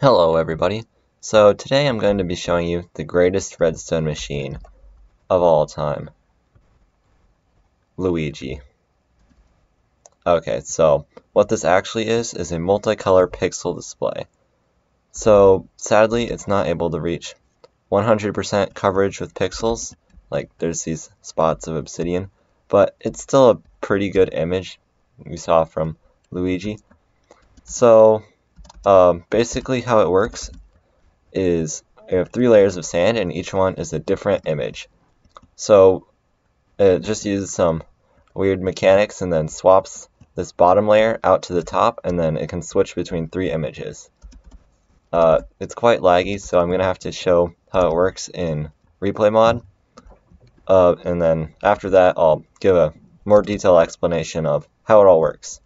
Hello everybody. So today I'm going to be showing you the greatest redstone machine of all time. Luigi. Okay, so what this actually is is a multicolor pixel display. So sadly it's not able to reach 100% coverage with pixels, like there's these spots of obsidian, but it's still a pretty good image we saw from Luigi. So um, basically how it works is you have three layers of sand and each one is a different image. So it just uses some weird mechanics and then swaps this bottom layer out to the top and then it can switch between three images. Uh, it's quite laggy so I'm going to have to show how it works in replay mod. Uh, and then after that I'll give a more detailed explanation of how it all works.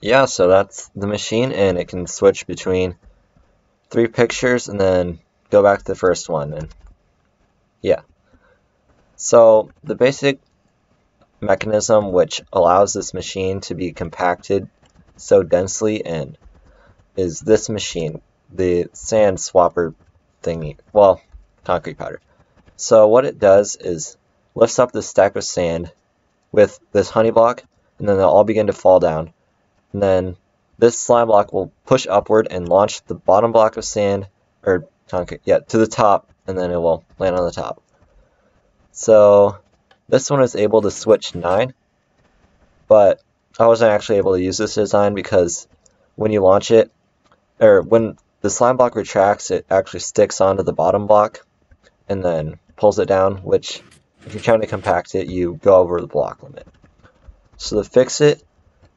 Yeah, so that's the machine, and it can switch between three pictures and then go back to the first one. And yeah. So the basic mechanism which allows this machine to be compacted so densely and is this machine, the sand swapper thingy, well, concrete powder. So what it does is lifts up the stack of sand with this honey block, and then they'll all begin to fall down and then this slime block will push upward and launch the bottom block of sand, or concrete, yeah, to the top, and then it will land on the top. So this one is able to switch 9, but I wasn't actually able to use this design because when you launch it, or when the slime block retracts, it actually sticks onto the bottom block and then pulls it down, which if you're trying to compact it, you go over the block limit. So to fix it,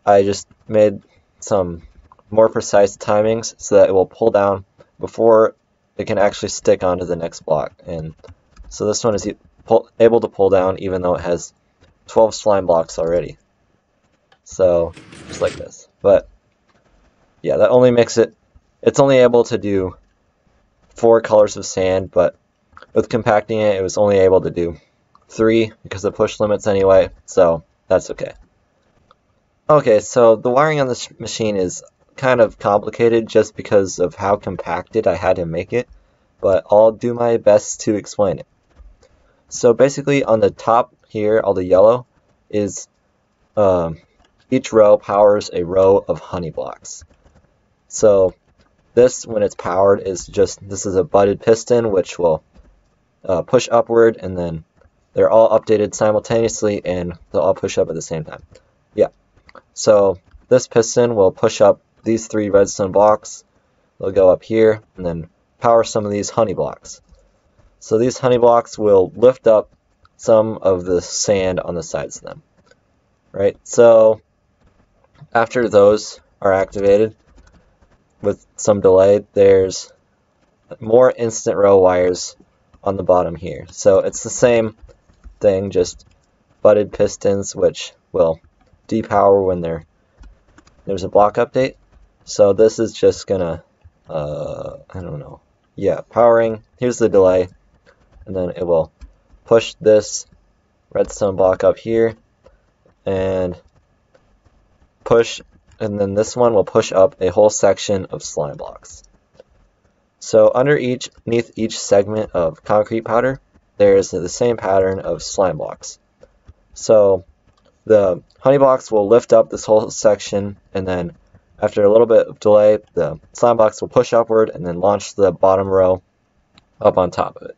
I just made some more precise timings so that it will pull down before it can actually stick onto the next block. And so this one is able to pull down even though it has 12 slime blocks already. So just like this. But yeah, that only makes it, it's only able to do four colors of sand, but with compacting it, it was only able to do three because of push limits anyway, so that's okay. Okay, so the wiring on this machine is kind of complicated just because of how compacted I had to make it, but I'll do my best to explain it. So basically on the top here, all the yellow, is um, each row powers a row of honey blocks. So this, when it's powered, is just, this is a butted piston which will uh, push upward and then they're all updated simultaneously and they'll all push up at the same time. Yeah. So this piston will push up these three redstone blocks. They'll go up here and then power some of these honey blocks. So these honey blocks will lift up some of the sand on the sides of them. Right, so after those are activated with some delay, there's more instant row wires on the bottom here. So it's the same thing, just butted pistons, which will depower when there there's a block update. So this is just gonna, uh, I don't know, yeah, powering, here's the delay, and then it will push this redstone block up here, and push, and then this one will push up a whole section of slime blocks. So under each, beneath each segment of concrete powder, there is the same pattern of slime blocks. So the honey blocks will lift up this whole section and then after a little bit of delay, the slime blocks will push upward and then launch the bottom row up on top of it.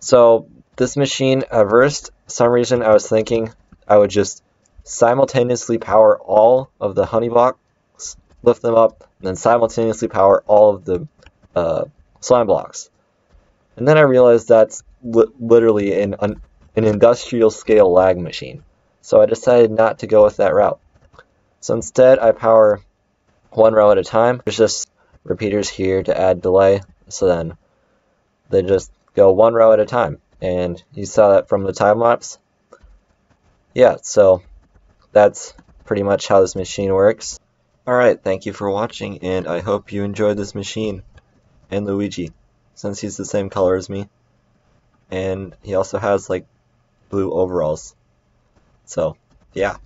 So this machine, at first, some reason I was thinking I would just simultaneously power all of the honey blocks, lift them up, and then simultaneously power all of the uh, slime blocks. And then I realized that's li literally an, an industrial scale lag machine. So I decided not to go with that route. So instead I power one row at a time. There's just repeaters here to add delay. So then they just go one row at a time. And you saw that from the time lapse. Yeah, so that's pretty much how this machine works. Alright, thank you for watching, and I hope you enjoyed this machine and Luigi, since he's the same color as me. And he also has, like, blue overalls. So, yeah.